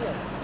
Yeah.